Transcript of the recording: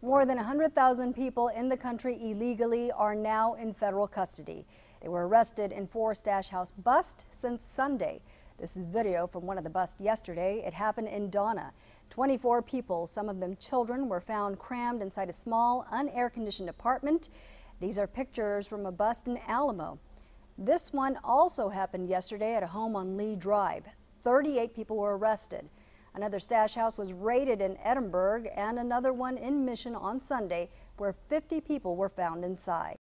More than 100,000 people in the country illegally are now in federal custody. They were arrested in four Stash House bust since Sunday. This is video from one of the busts yesterday. It happened in Donna. 24 people, some of them children, were found crammed inside a small, unair conditioned apartment. These are pictures from a bust in Alamo. This one also happened yesterday at a home on Lee Drive. 38 people were arrested. Another stash house was raided in Edinburg and another one in Mission on Sunday where 50 people were found inside.